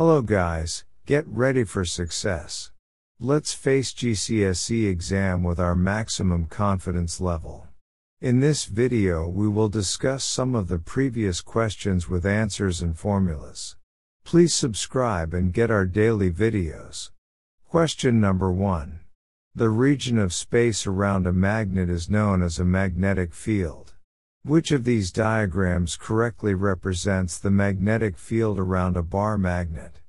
Hello guys, get ready for success. Let's face GCSE exam with our maximum confidence level. In this video we will discuss some of the previous questions with answers and formulas. Please subscribe and get our daily videos. Question number 1. The region of space around a magnet is known as a magnetic field. Which of these diagrams correctly represents the magnetic field around a bar magnet?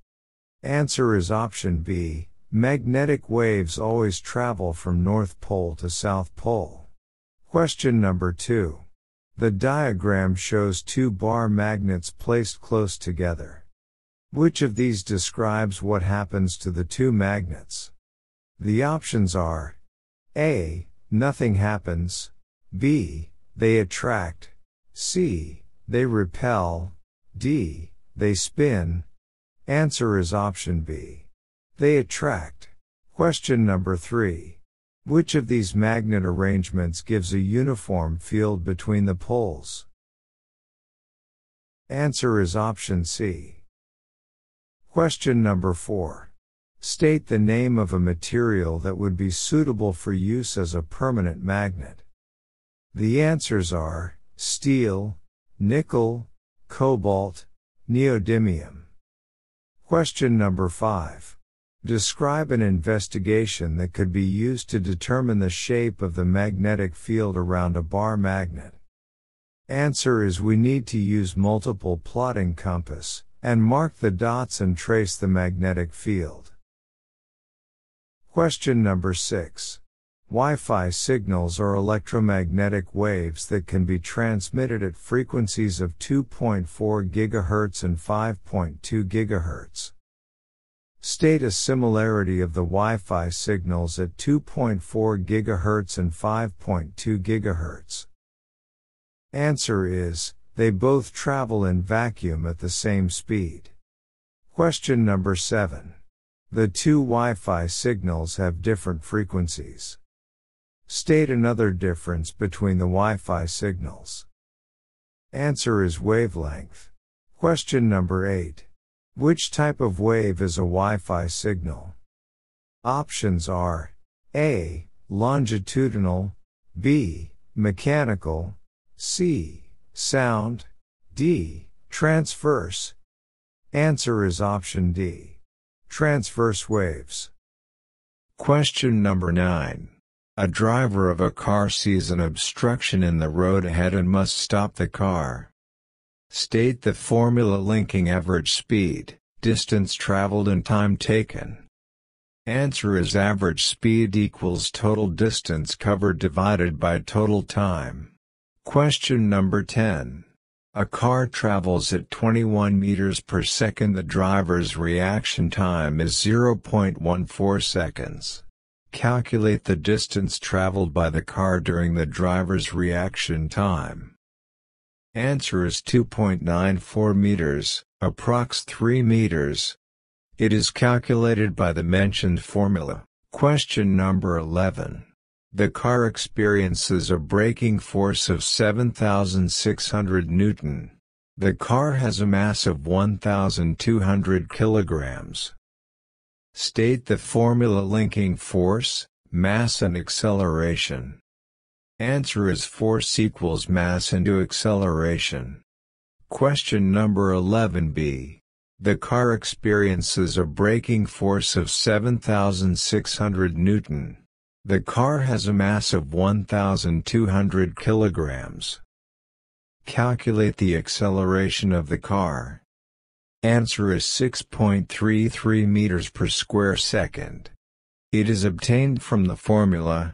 Answer is option B. Magnetic waves always travel from North Pole to South Pole. Question number 2. The diagram shows two bar magnets placed close together. Which of these describes what happens to the two magnets? The options are A. Nothing happens. B. They attract. C. They repel. D. They spin. Answer is option B. They attract. Question number 3. Which of these magnet arrangements gives a uniform field between the poles? Answer is option C. Question number 4. State the name of a material that would be suitable for use as a permanent magnet. The answers are steel, nickel, cobalt, neodymium. Question number 5. Describe an investigation that could be used to determine the shape of the magnetic field around a bar magnet. Answer is we need to use multiple plotting compass and mark the dots and trace the magnetic field. Question number 6. Wi-Fi signals are electromagnetic waves that can be transmitted at frequencies of 2.4 GHz and 5.2 GHz. State a similarity of the Wi-Fi signals at 2.4 GHz and 5.2 GHz. Answer is, they both travel in vacuum at the same speed. Question number 7. The two Wi-Fi signals have different frequencies. State another difference between the Wi-Fi signals. Answer is wavelength. Question number 8. Which type of wave is a Wi-Fi signal? Options are A. Longitudinal B. Mechanical C. Sound D. Transverse Answer is option D. Transverse waves. Question number 9. A driver of a car sees an obstruction in the road ahead and must stop the car. State the formula linking average speed, distance traveled and time taken. Answer is average speed equals total distance covered divided by total time. Question number 10. A car travels at 21 meters per second. The driver's reaction time is 0.14 seconds. Calculate the distance traveled by the car during the driver's reaction time. Answer is 2.94 meters, approx 3 meters. It is calculated by the mentioned formula. Question number 11. The car experiences a braking force of 7,600 Newton. The car has a mass of 1,200 kilograms. State the formula linking force, mass and acceleration. Answer is force equals mass into acceleration. Question number 11b. The car experiences a braking force of 7,600 Newton. The car has a mass of 1,200 kilograms. Calculate the acceleration of the car. Answer is 6.33 meters per square second. It is obtained from the formula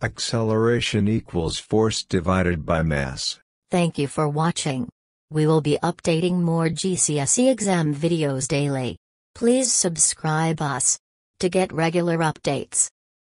acceleration equals force divided by mass. Thank you for watching. We will be updating more GCSE exam videos daily. Please subscribe us to get regular updates.